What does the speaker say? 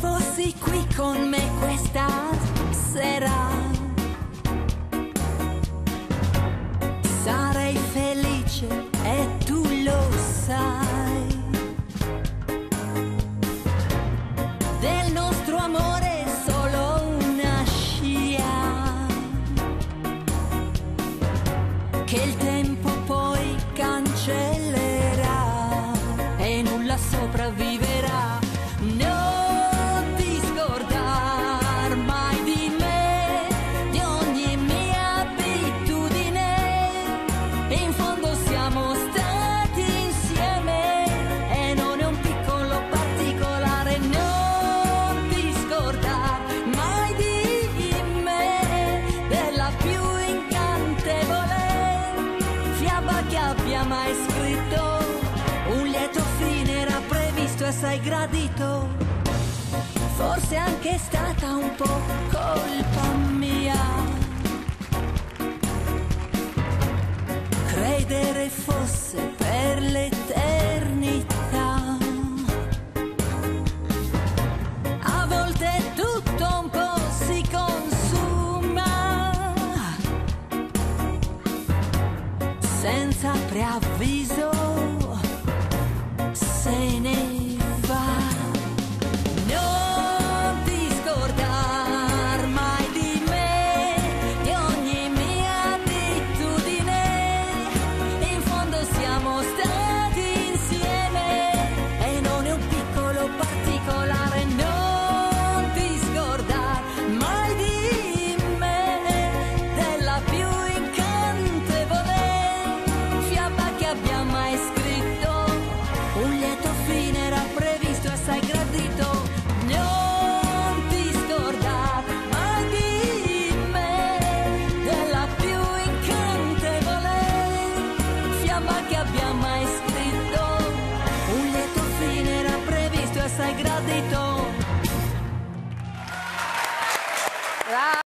fossi qui con me questa sera. Sarei felice e tu lo sai. Del nostro amore solo una scia. Che il tempo mai scritto. Un lieto fine era previsto e sei gradito. Forse è anche stata un po' colpa mia. Credere fosse preavviso se ne dei toni.